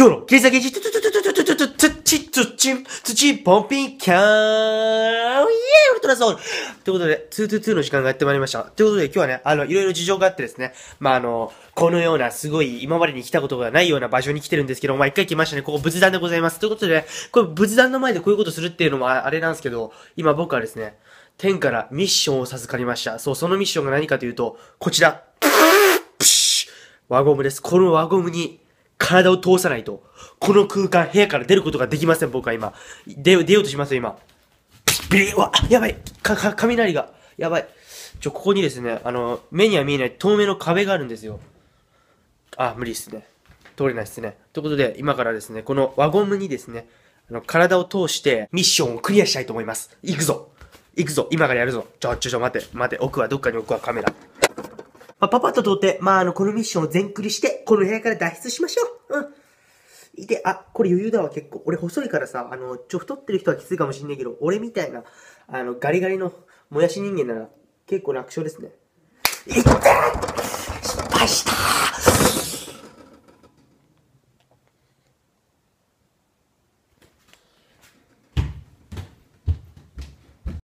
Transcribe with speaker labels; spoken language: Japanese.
Speaker 1: 今日の切り裂きじ、ちちちち土ポンピンキャーイエーウルトラソウルということで、222の時間がやってまいりました。ということで、今日はね、あの、いろいろ事情があってですね、まあ、あの、このようなすごい今までに来たことがないような場所に来てるんですけど、まあ、一回来ましたね。ここ仏壇でございます。ということで、これ仏壇の前でこういうことするっていうのもあれなんですけど、今僕はですね、天からミッションを授かりました。そう、そのミッションが何かというと、こちら。輪ゴムです。この輪ゴムに、体を通さないと、この空間、部屋から出ることができません、僕は今。出、出ようとしますよ、今。ビリッわ、やばいか、か、雷が。やばい。ちょ、ここにですね、あの、目には見えない透明の壁があるんですよ。あ、無理っすね。通れないっすね。ということで、今からですね、この輪ゴムにですね、あの、体を通してミッションをクリアしたいと思います。行くぞ行くぞ今からやるぞちょ、ちょ、ちょ、待て、待て、奥はどっかに置くわ、カメラ。まあ、パパと通って、まあ、あの、このミッションを全クリして、この部屋から脱出しましょう。うん。いて、あ、これ余裕だわ、結構。俺細いからさ、あの、ちょ、太ってる人はきついかもしんないけど、俺みたいな、あの、ガリガリの、もやし人間なら、結構楽勝ですね。いった失敗した